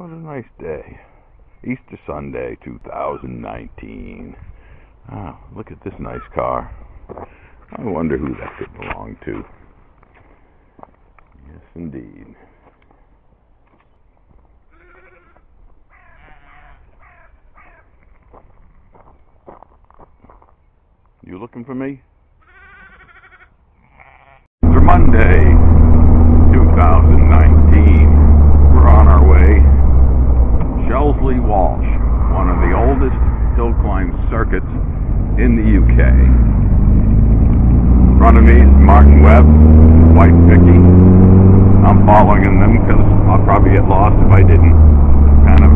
What a nice day. Easter Sunday 2019. Ah, look at this nice car. I wonder who that could belong to. Yes, indeed. You looking for me? It's Monday, 2019. We're on our way. Shelsley Walsh, one of the oldest hill climb circuits in the UK. In front of me is Martin Webb, White Vicky. I'm following them because I'll probably get lost if I didn't. Kind of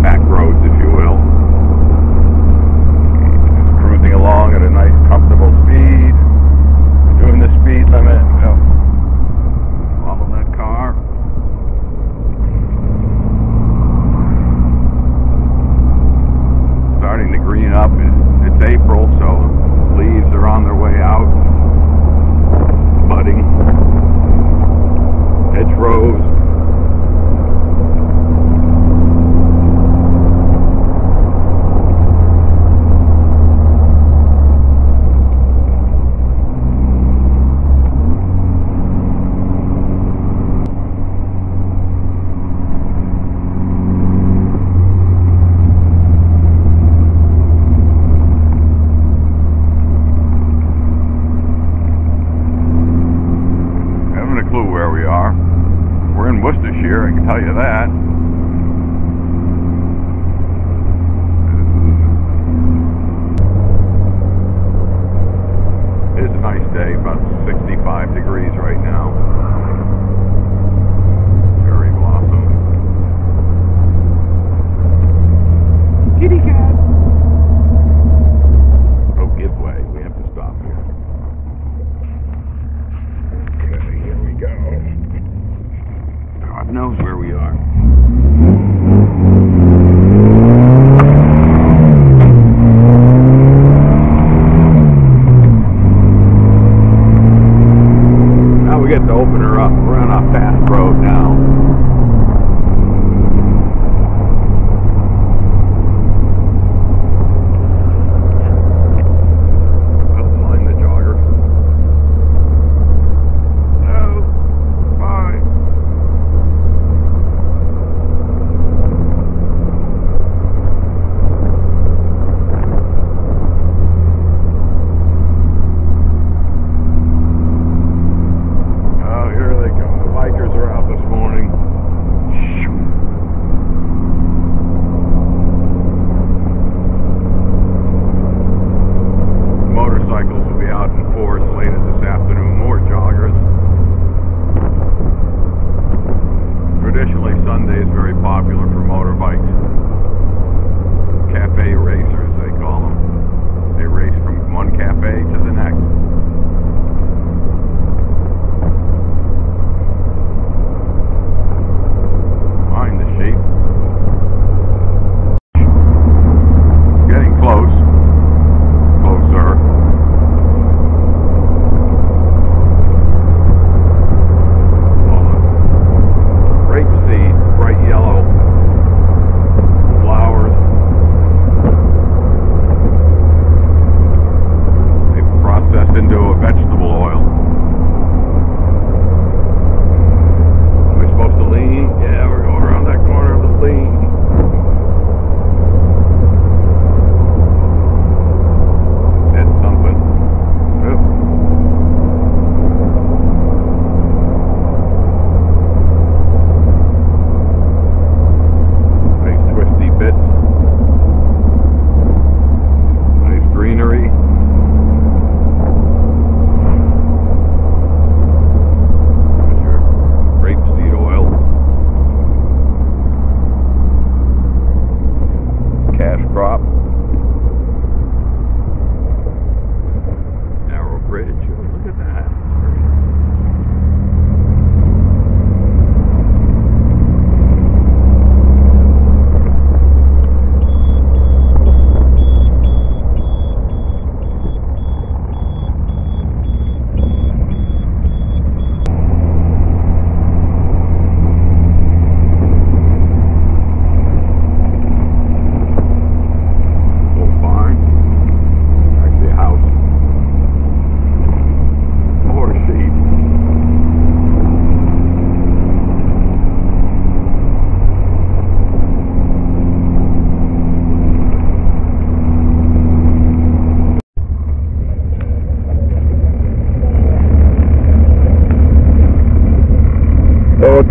back roads, if you will. Just cruising along at a nice, comfortable speed. Doing the speed limit. Follow that car. Starting to green up. It- It's April, so leaves are on their way out. Budding. Hedgerows. Haven't a clue where we are. We're in Worcestershire, I can tell you that. It's a nice day, about 65 degrees right now. Cherry blossom. Kitty cat. Oh, give way. We have to stop here. Okay, here we go. God knows where we are. Now we get to open her up. We're on a fast road now.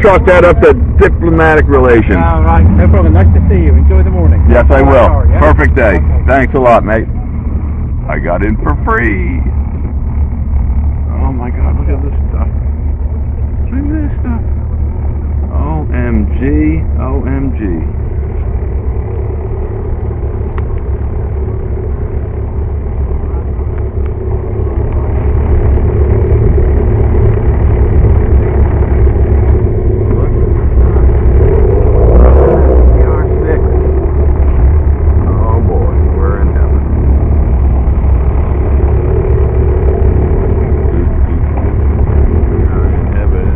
Chalk that up to diplomatic relations. All right, no problem. Nice to see you. Enjoy the morning. Yes, I will. Hour, yeah? Perfect day. Okay. Thanks a lot, mate. I got in for free. Oh my God! Look at this stuff. Look at this stuff. OMG! OMG! CR6. Oh boy, we're in heaven. We're in heaven.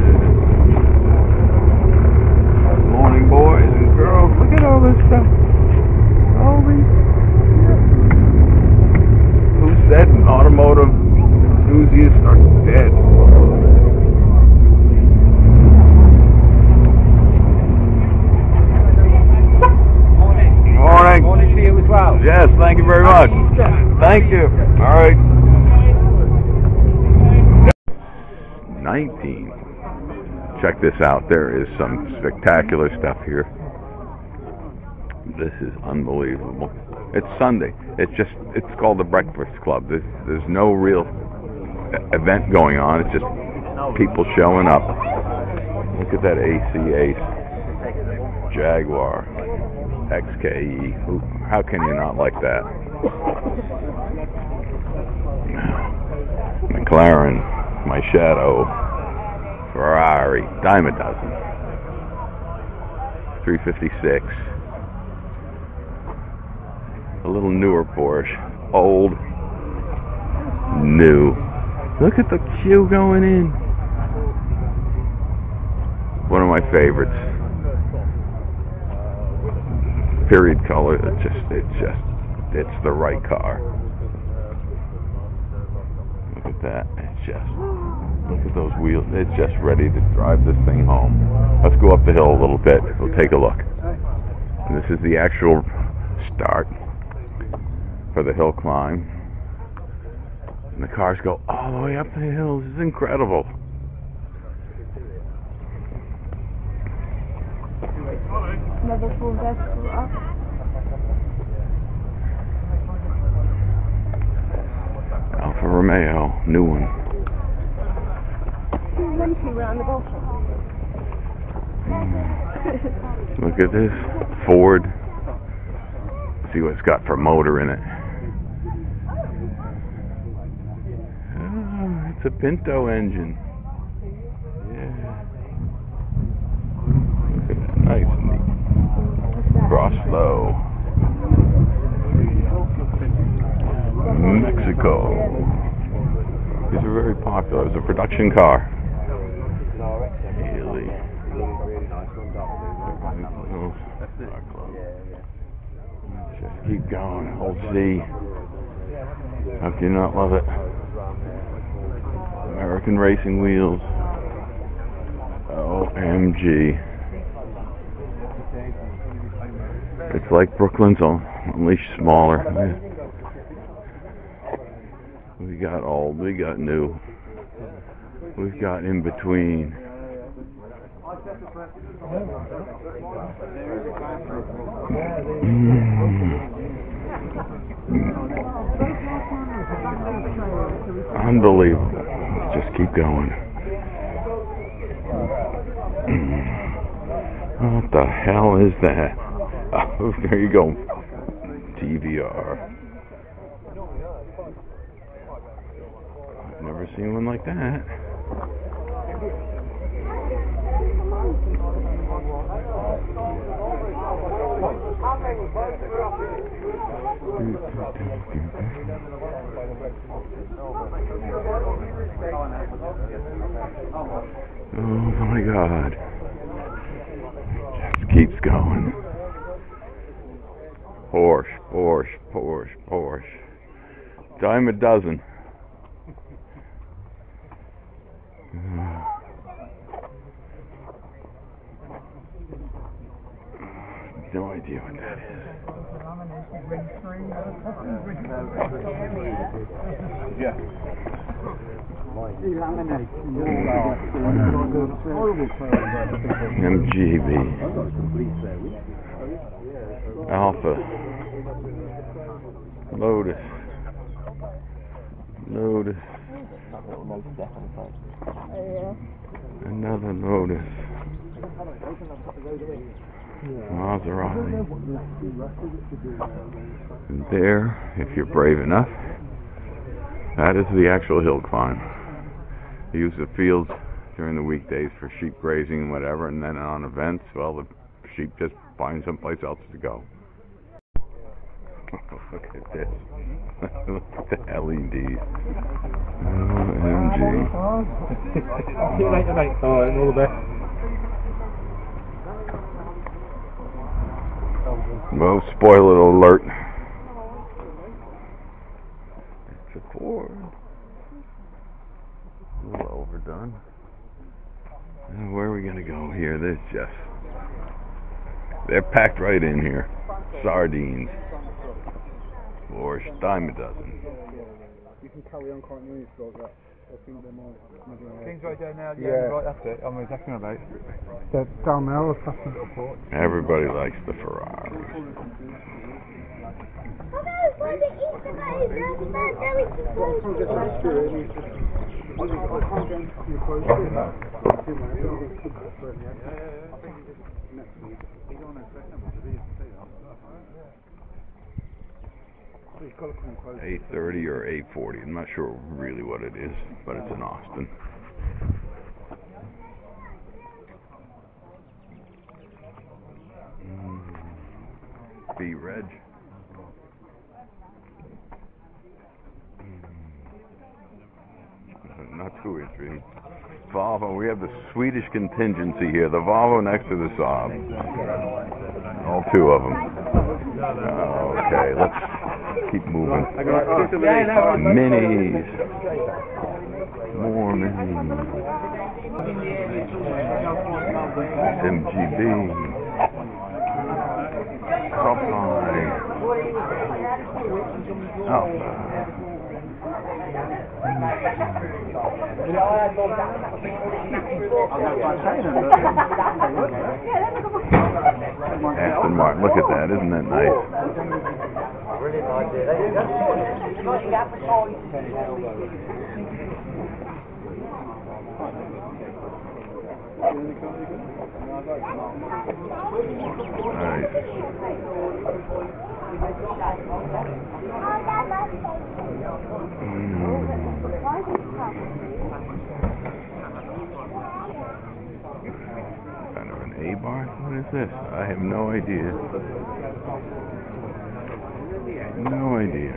Good morning, boys and girls. Look at all this stuff. All these. Who said automotive enthusiasts are dead? Morning. Morning to you as well. Yes, thank you very much. Thank you. All right. 19. Check this out. There is some spectacular stuff here. This is unbelievable. It's Sunday. It's just it's called the Breakfast Club. There's there's no real event going on. It's just people showing up. Look at that AC Ace Jaguar XKE. How can you not like that? McLaren, my shadow, Ferrari, dime a dozen. 356. A little newer Porsche. Old. New. Look at the queue going in. One of my favorites. Period color. It's just, it's just, it's the right car. Look at that. It's just, look at those wheels. It's just ready to drive this thing home. Let's go up the hill a little bit. We'll take a look. And this is the actual start for the hill climb. And the cars go all the way up the hill. This is incredible. Another full vegetable up. Alfa Romeo, new one. Empty around the golf? Look at this Ford. See what it's got for motor in it. Oh, it's a Pinto engine. Nice and neat. Crossflow. Mexico. These are very popular. It's a production car. Healey. Oh, Just keep going. Hold C. How can you not love it? American Racing Wheels. OMG. It's like Brooklands on- only smaller. We got old, we got new. We've got in between. Mm. Unbelievable. Just keep going. Mm. What the hell is that? Oh, there you go. TVR. I've never seen one like that. Oh my god. Just keeps going. Porsche, Porsche, Porsche, Porsche. Dime a dozen. No idea what that is. Yeah. MGB. Alfa. Lotus. Lotus. Another Lotus. Maserati. And there, if you're brave enough, that is the actual hill climb. They use the fields during the weekdays for sheep grazing and whatever, and then on events, well, the sheep just find someplace else to go. Look at this. Look at the LEDs. Oh, OMG. See you later, mate. Alright, all the best. Well, spoiler alert. It's a Ford. A little overdone. Uh, where are we going to go here? There's just. They're packed right in here. Sardines. Or a dime a dozen. You can carry on quite nearly like that. I right down now, yeah, right after it. I'm exactly about. Down there, look past the port. Everybody likes the Ferrari. He's on a second 8.30 or A40. I'm not sure really what it is, but it's in Austin. Mm. B. Reg. Mm. Not too interesting. Volvo, we have the Swedish contingency here. The Volvo next to the Saab. All two of them. Okay, let's keep moving. Minis. More minis. MGB. Alpine. Alfa. Aston Martin. Look at that. Isn't that nice? Kind of an A bar? What is this? I have no idea. No idea.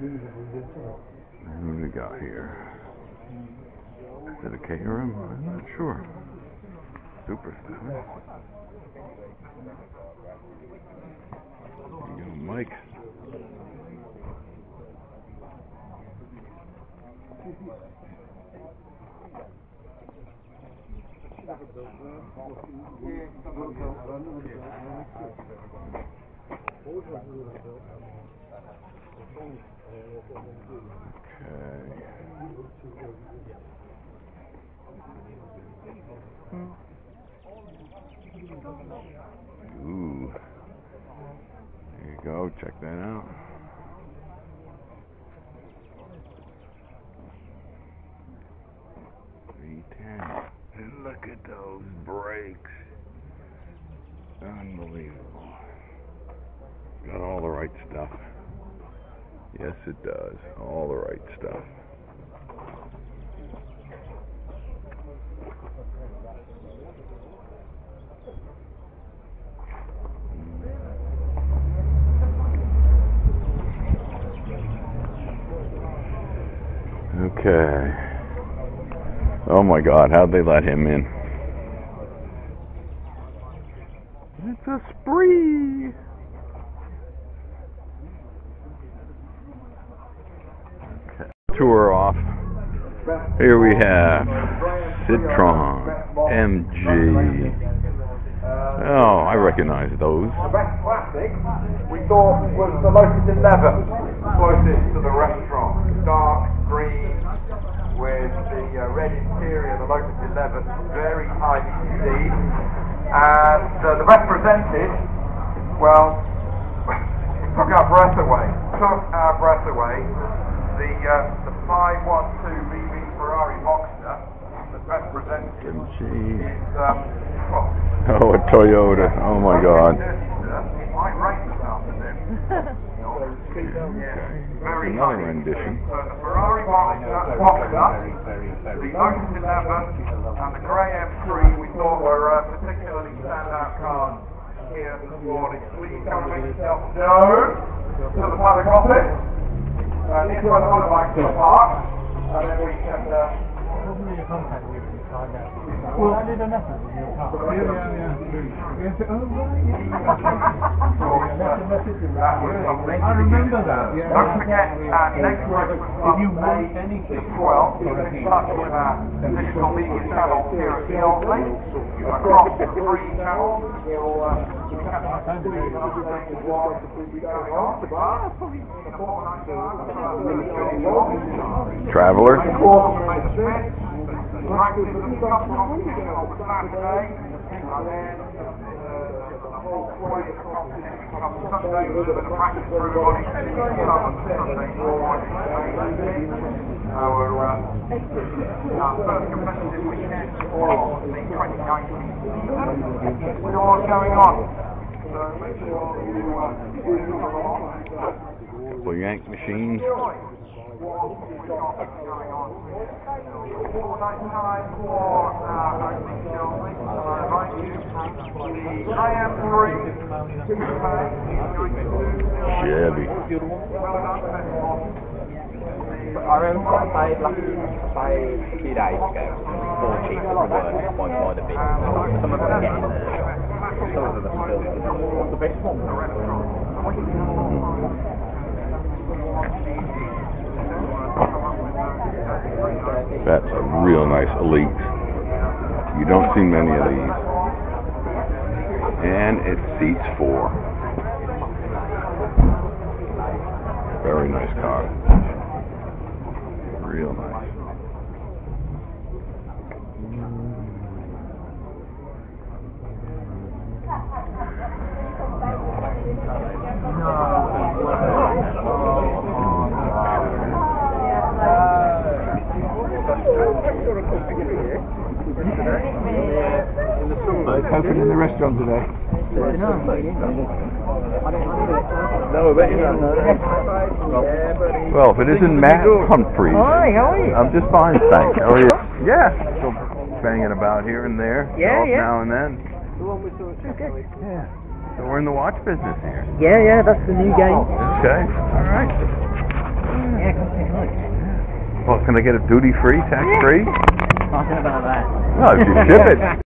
What do we got here? Is it a KRM? I'm not sure. There you go, Mike. Okay. Ooh. There you go. Check that out. Three ten. And look at those brakes. Unbelievable. Got all the right stuff. Yes, it does. All the right stuff. Okay. Oh my god, how'd they let him in? It's a spree! Okay. Tour off. Here we have Citroën, MG, Oh, I recognize those. The best classic we thought was the Lotus 11, closest to the restaurant. Dark green with the uh, red interior, the Lotus 11, very highly indeed. And uh, the best presented, well, took our breath away. Took our breath away. The uh, the 512 BB Ferrari Boxster, the best presented, Gee. is well, Oh, a Toyota. Oh my God. It might rain this afternoon. Very Another rendition. Ferrari Boxster, Boxster, the Lotus 11, and the Grey M3 we thought were uh, particularly standout cars here this morning. Please come and make yourself known to the paddock office. Uh, here's where the motorbikes are parked, and then we can your out. Well, I did a message in your car. Yeah, yeah, yeah. Oh, right, yeah. A lovely. I remember that. Yeah. Don't forget, uh, next Club, If you want anything, 12th, you can touch with our digital media channels here at Shelsley. Across the three channels, a Traveler. Of course, May the 5th, practice and cup competition on the Saturday, and then the whole sway of the Sunday with a bit of practice for everybody, some Sunday morning. Our, first competitive weekend for the 2019. With all going on. So make sure you uh, Yank machines. Chevy. I remember I played last played a few days ago. Four cheap for work by quite a bit. Some of them are getting there. Some of them are still. The best one. That's a real nice elite. You don't see many of these. And it seats four. Very nice car. Real nice. It's open in the restaurant today. No, but you Well, if it isn't Matt Humphreys. Hi, how are you? I'm just fine, thanks. How are you? Yeah, still banging about here and there. Yeah, yeah. Now and then. Yeah. So we're in the watch business here. Yeah, yeah, that's the new game. Okay. All right. Yeah, come take a look. Well, can I get a duty free, tax free? Talking about that. No, if you ship it.